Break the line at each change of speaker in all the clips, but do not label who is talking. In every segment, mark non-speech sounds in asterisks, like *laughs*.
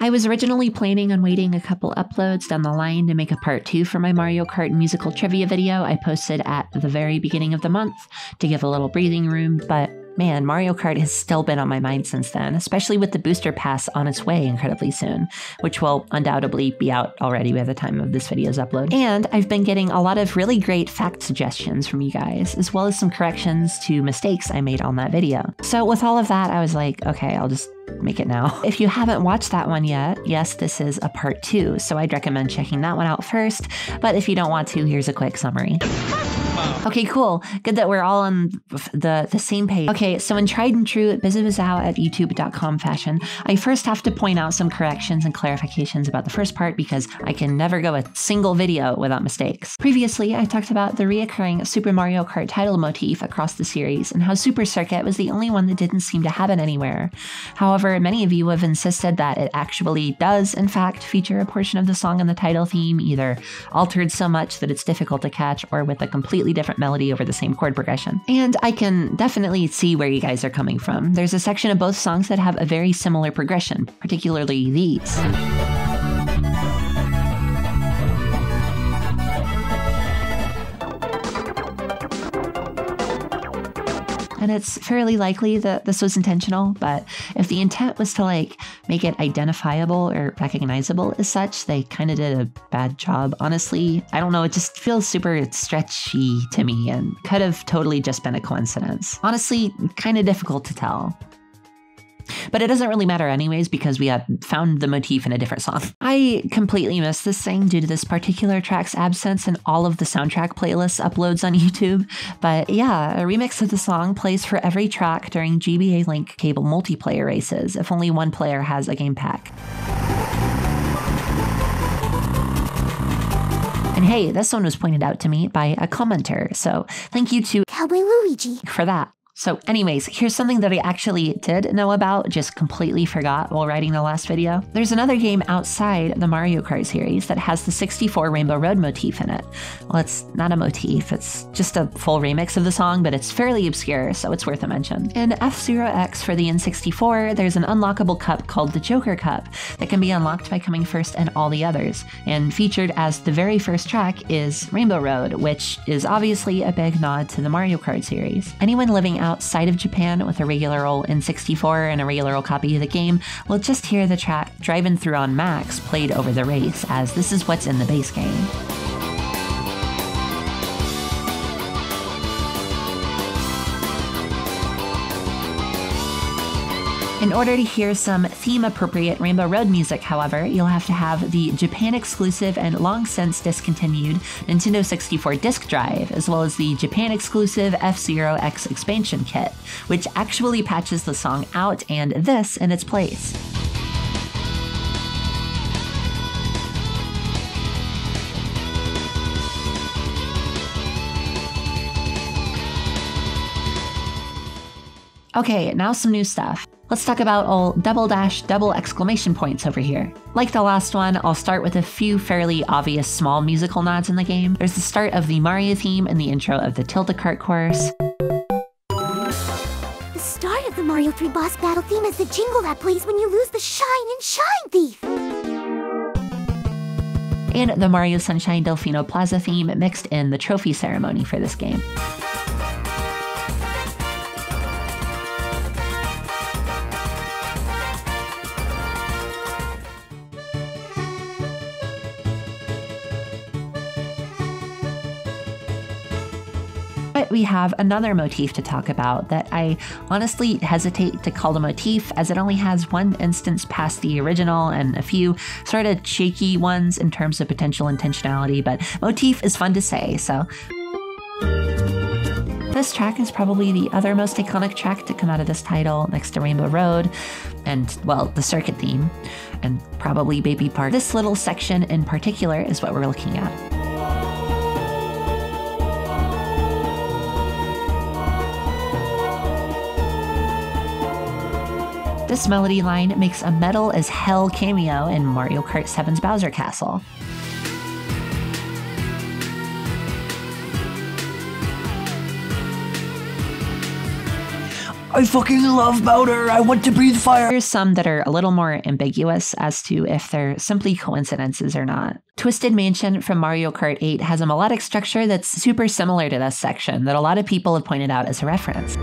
I was originally planning on waiting a couple uploads down the line to make a part two for my Mario Kart musical trivia video I posted at the very beginning of the month to give a little breathing room, but man, Mario Kart has still been on my mind since then, especially with the booster pass on its way incredibly soon, which will undoubtedly be out already by the time of this video's upload. And I've been getting a lot of really great fact suggestions from you guys, as well as some corrections to mistakes I made on that video. So with all of that, I was like, okay, I'll just make it now. If you haven't watched that one yet, yes, this is a part two, so I'd recommend checking that one out first. But if you don't want to, here's a quick summary. Okay, cool. Good that we're all on the, the same page. Okay, so in tried and true bizabizow at youtube.com fashion, I first have to point out some corrections and clarifications about the first part because I can never go a single video without mistakes. Previously, I talked about the reoccurring Super Mario Kart title motif across the series and how Super Circuit was the only one that didn't seem to happen anywhere. However, many of you have insisted that it actually does, in fact, feature a portion of the song in the title theme, either altered so much that it's difficult to catch or with a completely different melody over the same chord progression. And I can definitely see where you guys are coming from. There's a section of both songs that have a very similar progression, particularly these. And it's fairly likely that this was intentional, but if the intent was to like make it identifiable or recognizable as such, they kind of did a bad job. Honestly, I don't know, it just feels super stretchy to me and could have totally just been a coincidence. Honestly, kind of difficult to tell. But it doesn't really matter anyways because we have found the motif in a different song. I completely missed this thing due to this particular track's absence in all of the soundtrack playlists uploads on *laughs* YouTube. But yeah, a remix of the song plays for every track during GBA Link cable multiplayer races if only one player has a game pack. And hey, this one was pointed out to me by a commenter, so thank you to
Cowboy Luigi
for that. So anyways, here's something that I actually did know about, just completely forgot while writing the last video. There's another game outside the Mario Kart series that has the 64 Rainbow Road motif in it. Well, it's not a motif, it's just a full remix of the song, but it's fairly obscure, so it's worth a mention. In F-Zero X for the N64, there's an unlockable cup called the Joker Cup that can be unlocked by coming first in all the others, and featured as the very first track is Rainbow Road, which is obviously a big nod to the Mario Kart series. Anyone living out outside of Japan with a regular old N64 and a regular old copy of the game we'll just hear the track Driving Through on Max played over the race, as this is what's in the base game. In order to hear some theme appropriate Rainbow Road music, however, you'll have to have the Japan exclusive and long since discontinued Nintendo 64 disk drive, as well as the Japan exclusive F Zero X expansion kit, which actually patches the song out and this in its place. Okay, now some new stuff. Let's talk about all double dash double exclamation points over here. Like the last one, I'll start with a few fairly obvious small musical nods in the game. There's the start of the Mario theme and the intro of the Tilde Kart chorus.
The start of the Mario 3 boss battle theme is the jingle that plays when you lose the Shine and Shine Thief.
And the Mario Sunshine Delfino Plaza theme mixed in the trophy ceremony for this game. We have another motif to talk about that I honestly hesitate to call a motif as it only has one instance past the original and a few sort of shaky ones in terms of potential intentionality, but motif is fun to say, so this track is probably the other most iconic track to come out of this title, next to Rainbow Road, and, well, the circuit theme, and probably Baby Park. This little section in particular is what we're looking at. This melody line makes a metal as hell cameo in Mario Kart 7's Bowser Castle.
I fucking love Bowser. I want to breathe fire.
There's some that are a little more ambiguous as to if they're simply coincidences or not. Twisted Mansion from Mario Kart 8 has a melodic structure that's super similar to this section that a lot of people have pointed out as a reference.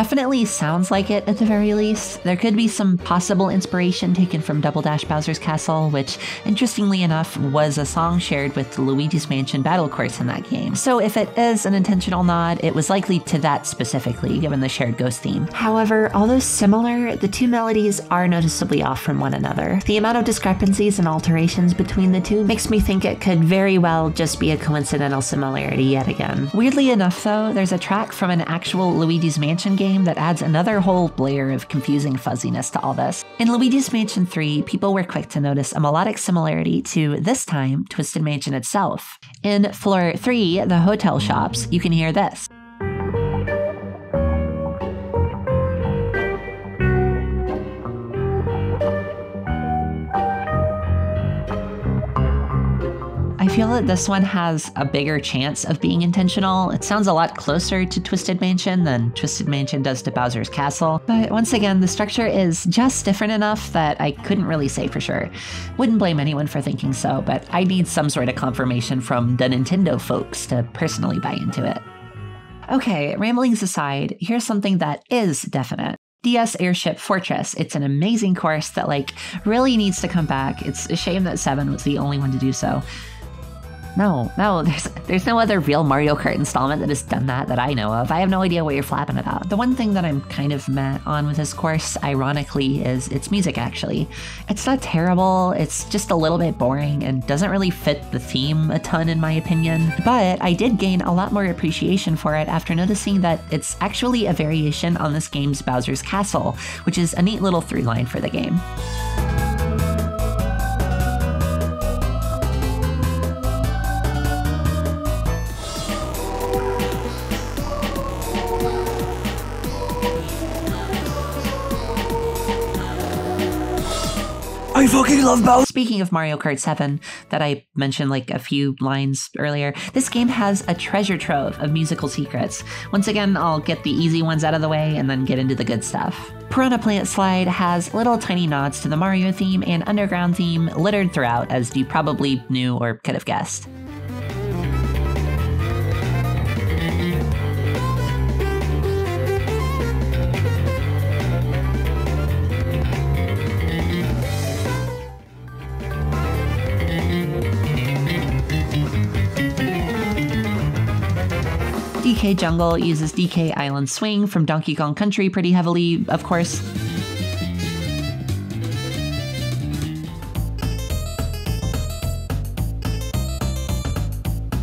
Definitely sounds like it at the very least. There could be some possible inspiration taken from Double Dash Bowser's Castle, which, interestingly enough, was a song shared with Luigi's Mansion battle course in that game. So if it is an intentional nod, it was likely to that specifically, given the shared ghost theme. However, although similar, the two melodies are noticeably off from one another. The amount of discrepancies and alterations between the two makes me think it could very well just be a coincidental similarity yet again. Weirdly enough, though, there's a track from an actual Luigi's Mansion game that adds another whole layer of confusing fuzziness to all this. In Luigi's Mansion 3, people were quick to notice a melodic similarity to, this time, Twisted Mansion itself. In Floor 3, the hotel shops, you can hear this. Feel that this one has a bigger chance of being intentional. It sounds a lot closer to Twisted Mansion than Twisted Mansion does to Bowser's Castle, but once again, the structure is just different enough that I couldn't really say for sure. Wouldn't blame anyone for thinking so, but I need some sort of confirmation from the Nintendo folks to personally buy into it. Okay, ramblings aside, here's something that is definite. DS Airship Fortress. It's an amazing course that like really needs to come back. It's a shame that 7 was the only one to do so. No, no, there's there's no other real Mario Kart installment that has done that that I know of. I have no idea what you're flapping about. The one thing that I'm kind of met on with this course, ironically, is its music actually. It's not terrible, it's just a little bit boring and doesn't really fit the theme a ton in my opinion. But I did gain a lot more appreciation for it after noticing that it's actually a variation on this game's Bowser's Castle, which is a neat little through line for the game.
Fucking love Bowser.
Speaking of Mario Kart 7, that I mentioned like a few lines earlier, this game has a treasure trove of musical secrets. Once again, I'll get the easy ones out of the way and then get into the good stuff. Piranha Plant Slide has little tiny nods to the Mario theme and underground theme littered throughout, as you probably knew or could have guessed. DK Jungle uses DK Island Swing from Donkey Kong Country pretty heavily, of course.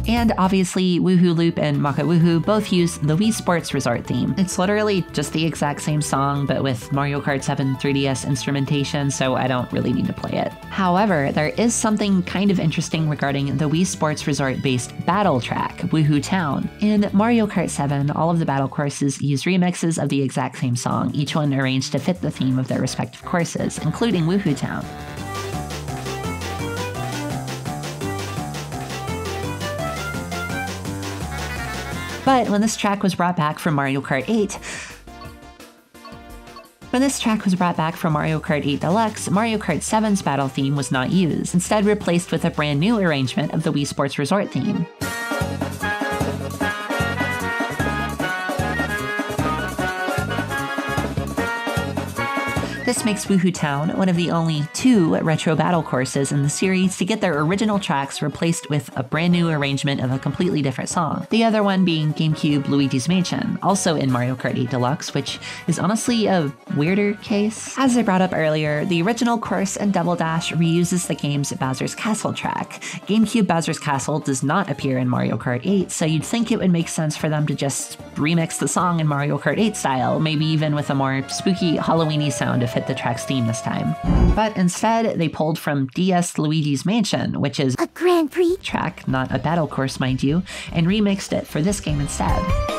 And obviously, Wuhu Loop and Maka Wuhu both use the Wii Sports Resort theme. It's literally just the exact same song, but with Mario Kart 7 3DS instrumentation, so I don't really need to play it. However, there is something kind of interesting regarding the Wii Sports Resort based battle track, Wuhu Town. In Mario Kart 7, all of the battle courses use remixes of the exact same song, each one arranged to fit the theme of their respective courses, including Wuhu Town. But when this track was brought back from Mario Kart 8, when this track was brought back from Mario Kart 8 Deluxe, Mario Kart 7's battle theme was not used, instead replaced with a brand new arrangement of the Wii Sports Resort theme. This makes Wuhu Town one of the only two retro battle courses in the series to get their original tracks replaced with a brand new arrangement of a completely different song. The other one being GameCube Luigi's Mansion, also in Mario Kart 8 Deluxe, which is honestly a weirder case. As I brought up earlier, the original course in Double Dash reuses the game's Bowser's Castle track. GameCube Bowser's Castle does not appear in Mario Kart 8, so you'd think it would make sense for them to just remix the song in Mario Kart 8 style, maybe even with a more spooky Halloweeny sound if fit the track's theme this time. But instead, they pulled from DS Luigi's Mansion, which is
A Grand Prix?
track, not a battle course, mind you, and remixed it for this game instead.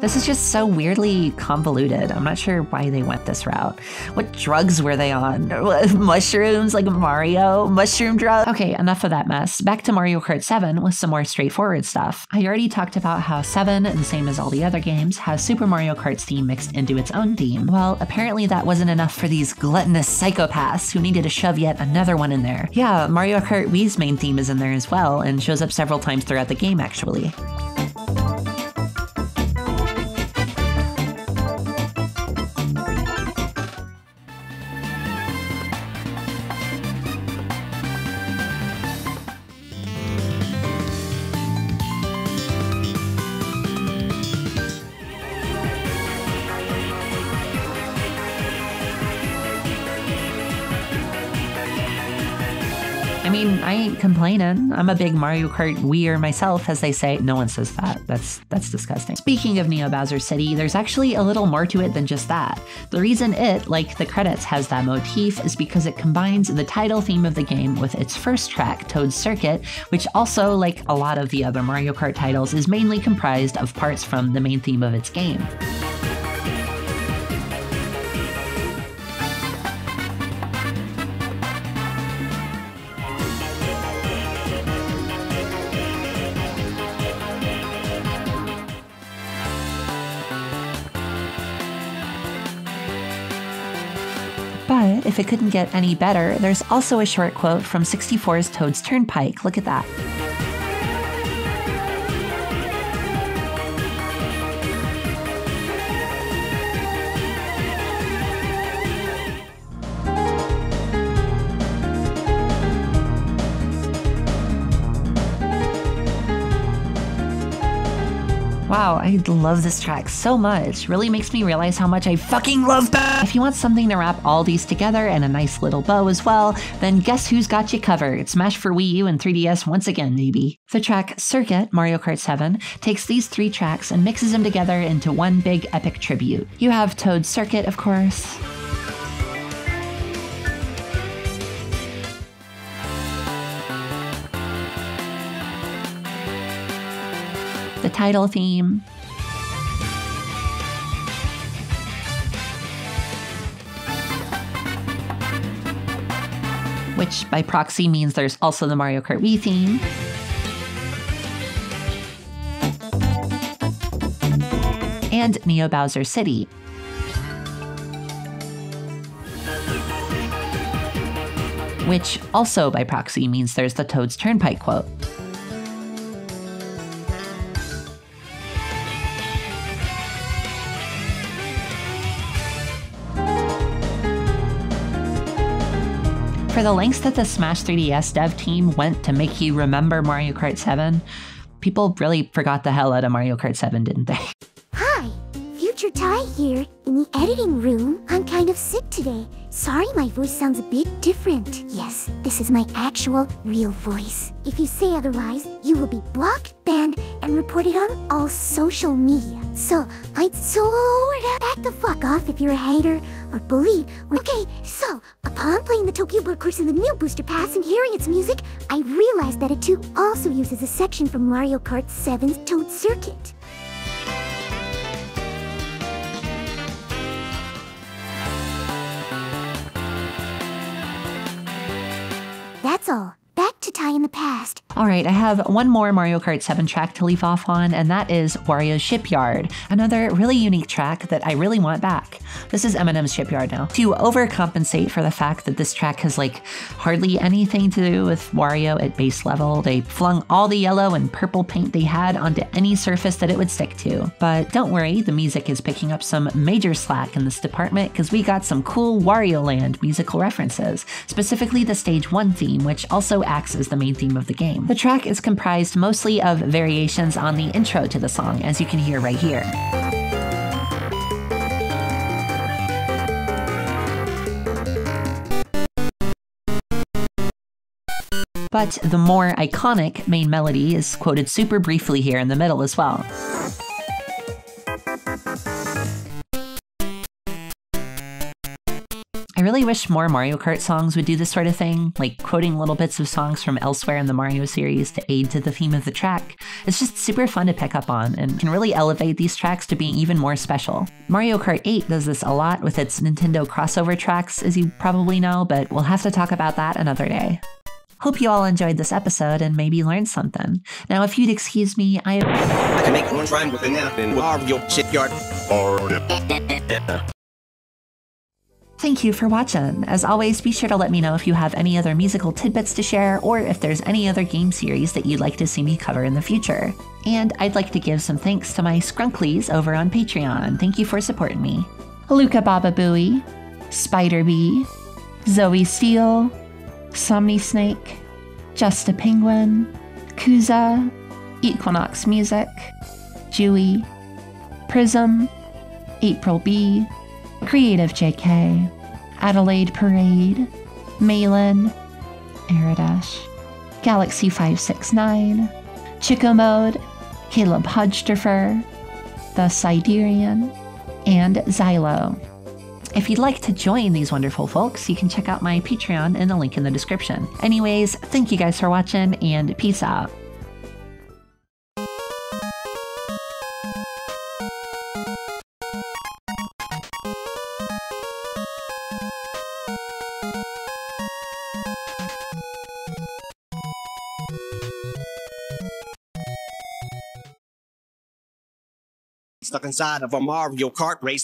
This is just so weirdly convoluted. I'm not sure why they went this route. What drugs were they on? *laughs* Mushrooms like Mario? Mushroom drugs? Okay, enough of that mess. Back to Mario Kart 7 with some more straightforward stuff. I already talked about how 7, the same as all the other games, has Super Mario Kart's theme mixed into its own theme. Well, apparently that wasn't enough for these gluttonous psychopaths who needed to shove yet another one in there. Yeah, Mario Kart Wii's main theme is in there as well and shows up several times throughout the game actually. I mean, I ain't complaining. I'm a big Mario Kart weir myself, as they say. No one says that. That's that's disgusting. Speaking of Neo Bowser City, there's actually a little more to it than just that. The reason it, like the credits, has that motif is because it combines the title theme of the game with its first track, Toad's Circuit, which also, like a lot of the other Mario Kart titles, is mainly comprised of parts from the main theme of its game. If it couldn't get any better, there's also a short quote from 64's Toad's Turnpike. Look at that. Wow, I love this track so much. Really makes me realize how much I fucking love that. If you want something to wrap all these together and a nice little bow as well, then guess who's got you covered? Smash for Wii U and 3DS once again, maybe. The track Circuit, Mario Kart 7, takes these three tracks and mixes them together into one big epic tribute. You have Toad Circuit, of course. The title theme. Which by proxy means there's also the Mario Kart Wii theme. And Neo Bowser City. Which also by proxy means there's the Toad's Turnpike quote. For the lengths that the Smash 3DS dev team went to make you remember Mario Kart 7, people really forgot the hell out of Mario Kart 7, didn't they?
Hi, Future Ty here, in the editing room. I'm kind of sick today. Sorry my voice sounds a bit different. Yes, this is my actual, real voice. If you say otherwise, you will be blocked, banned, and reported on all social media. So, I'd sorta back the fuck off if you're a hater or bully. Okay, so, upon playing the Tokyo Blur course in the new Booster Pass and hearing its music, I realized that it too also uses a section from Mario Kart 7's Toad Circuit. That's all. Back to in the past.
All right, I have one more Mario Kart 7 track to leave off on, and that is Wario's Shipyard, another really unique track that I really want back. This is Eminem's Shipyard now. To overcompensate for the fact that this track has like hardly anything to do with Wario at base level, they flung all the yellow and purple paint they had onto any surface that it would stick to. But don't worry, the music is picking up some major slack in this department because we got some cool Wario Land musical references, specifically the Stage 1 theme, which also acts as the main theme of the game. The track is comprised mostly of variations on the intro to the song, as you can hear right here. But the more iconic main melody is quoted super briefly here in the middle as well. Really really wish more Mario Kart songs would do this sort of thing, like quoting little bits of songs from elsewhere in the Mario series to aid to the theme of the track. It's just super fun to pick up on and can really elevate these tracks to being even more special. Mario Kart 8 does this a lot with its Nintendo crossover tracks, as you probably know, but we'll have to talk about that another day. Hope you all enjoyed this episode and maybe learned something. Now, if you'd excuse me, I.
I can make orange rhyme with banana in Mario shipyard.
Thank you for watching. As always, be sure to let me know if you have any other musical tidbits to share or if there's any other game series that you'd like to see me cover in the future. And I'd like to give some thanks to my Scrunklies over on Patreon. Thank you for supporting me. Luca Baba Booey, Spider Bee, Zoe Steele, Somni Snake, Just a Penguin, Kuza, Equinox Music, Jewy, Prism, April B, Creative JK, Adelaide Parade, Malin, Aridash, Galaxy 569, Chico Mode, Caleb Hodgderfer, The Siderian, and Xylo. If you'd like to join these wonderful folks, you can check out my Patreon in the link in the description. Anyways, thank you guys for watching and peace out.
Stuck inside of a Mario Kart race.